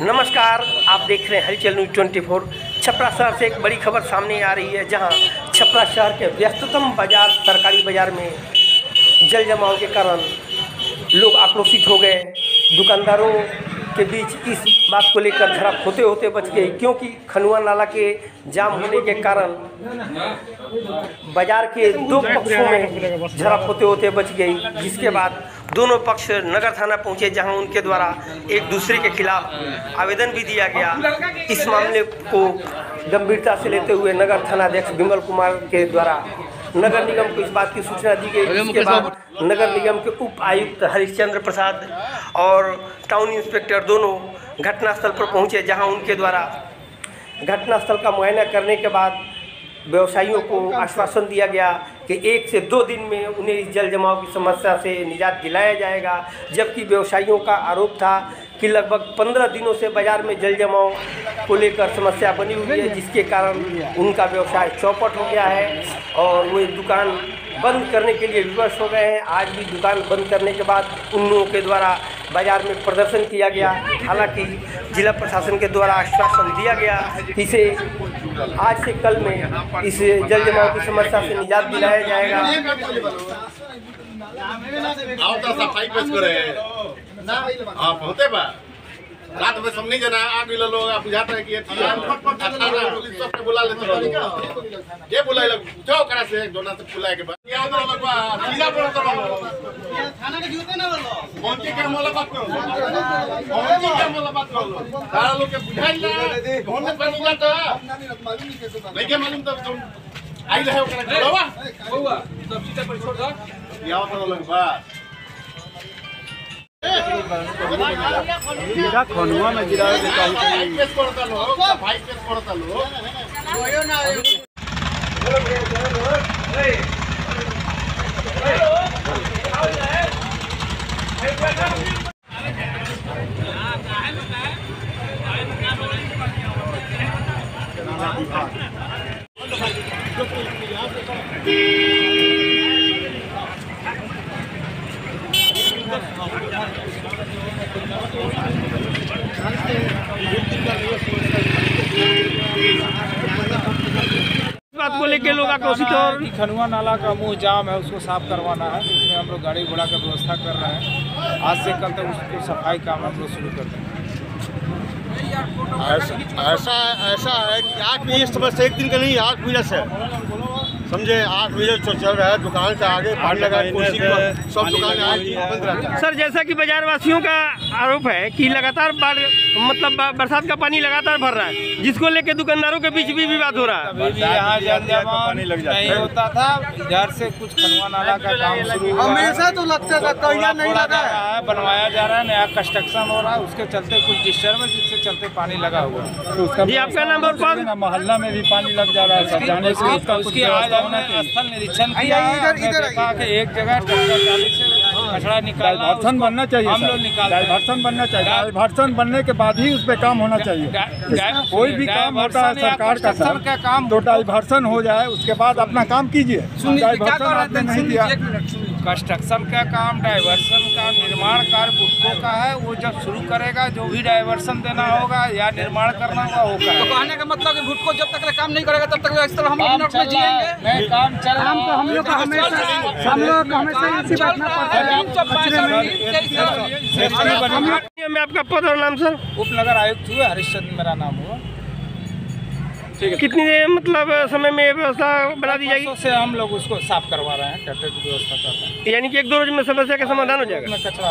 नमस्कार, आप देख रहे हैं हलचल न्यूज़ ट्वेंटी फोर। छपरा शहर से एक बड़ी खबर सामने आ रही है, जहाँ छपरा शहर के व्यस्ततम बाज़ार, सरकारी बाज़ार में जल जमाव के कारण लोग आक्रोशित हो गए। दुकानदारों के बीच इस बात को लेकर झड़प होते होते बच गई, क्योंकि खनुआ नाला के जाम होने के कारण बाज़ार के दो पक्षों में झड़प होते होते बच गई, जिसके बाद दोनों पक्ष नगर थाना पहुँचे जहाँ उनके द्वारा एक दूसरे के खिलाफ आवेदन भी दिया गया। इस मामले को गंभीरता से लेते हुए नगर थानाध्यक्ष विमल कुमार के द्वारा नगर निगम को इस बात की सूचना दी गई। जिसके बाद नगर निगम के उप आयुक्त हरिश्चंद्र प्रसाद और टाउन इंस्पेक्टर दोनों घटनास्थल पर पहुँचे जहाँ उनके द्वारा घटनास्थल का मुआयना करने के बाद व्यवसायियों को आश्वासन दिया गया कि एक से दो दिन में उन्हें इस जल जमाव की समस्या से निजात दिलाया जाएगा। जबकि व्यवसायियों का आरोप था कि लगभग पंद्रह दिनों से बाज़ार में जल जमाव को लेकर समस्या बनी हुई है, जिसके कारण उनका व्यवसाय चौपट हो गया है और वो दुकान बंद करने के लिए विवश हो गए हैं। आज भी दुकान बंद करने के बाद उन लोगों के द्वारा बाज़ार में प्रदर्शन किया गया। हालाँकि जिला प्रशासन के द्वारा आश्वासन दिया गया इसे आज से कल में इस जल जमाव की समस्या से निजात दिलाया जाएगा। करे। आप होते बा रात में समझी जना आग मिलो लोग आप बुझाता है। कि ये थी पुलिस सबके बुला लेते रहो ये बुलाए लोग जो करा से दोना से बुलाए के बाद। ये आवता लोग बा सीधा पड़ो तो थाना के जूते ना लो कौन के क्या मोला बात करो? कौन के क्या मोला बात करो? सारा लोग के बुझाई ना। कौन ने पानी जाता नहीं के मालूम तब तुम आई रहे हो करा बुलावा बउआ सब सीधा पर छोड़ दो ये आवता लोग सीधा खनुआ में गिरा देता हूँ। सफ़ाई पेश करता लोग सफ़ाई पेश करता लोग इस और कि खनुआ नाला का मुँह जाम है उसको साफ़ करवाना है इसमें हम लोग गाड़ी घोड़ा का व्यवस्था कर रहे हैं। आज से कल तक उसको सफ़ाई काम हम लोग शुरू कर देंगे। ऐसा ऐसा ऐसा है कि आठ मिनट समस्या एक दिन का नहीं आठ मिनट से। समझे आठ बजे तो चल रहा है दुकान के आगे पानी लगा कुर्सी सब दुकान आज बंद रहता है। सर जैसा कि बाज़ार वासियों का आरोप है कि लगातार बाढ़ मतलब बरसात का पानी लगातार भर रहा है जिसको लेके दुकानदारों के बीच भी विवाद हो रहा है। यहाँ जल होता था इधर से कुछ नाला का काम शुरू हमेशा तो लगता था कहिया नहीं लगा है। बनवाया जा रहा है नया कंस्ट्रक्शन हो रहा है उसके चलते कुछ डिस्टर्बेंस जिसके चलते पानी लगा हुआ है। जी आपका नाम मोहल्ला में भी पानी लग जा रहा है से उसका आज हमने स्थल निरीक्षण किया है इधर देखा कि एक जगह कचरा निकालना बनना चाहिए हम लोग निकाल बनना चाहिए। बनने के बाद ही उस पर काम होना चाहिए। कोई भी काम होता है सरकार का सर। का काम तो डाइवर्सन हो जाए उसके बाद अपना काम कीजिए। डाइवर्सन आपने नहीं दिया। कंस्ट्रक्शन का काम डाइवर्सन का निर्माण कार्य बुटको का है वो जब शुरू करेगा जो भी डाइवर्सन देना होगा या निर्माण करना होगा वो तो कहने का मतलब कि भुटको जब तक काम नहीं करेगा तब तक इस तरह हम काम चल में जिएँगे। काम चल रहा है। हम लोग हमेशा हम लोग हमेशा इसी बैठना पड़ता है। हम सब आपका पद और नाम सर? उपनगर आयुक्त हुए हरिश्चंद्र मेरा नाम हुआ। कितनी देर मतलब समय में व्यवस्था बना दी जाएगी? से हम लोग उसको साफ़ करवा रहे हैं की व्यवस्था कर रहे हैं। यानी कि एक दो रोज में समस्या का समाधान हो जाएगा? कचरा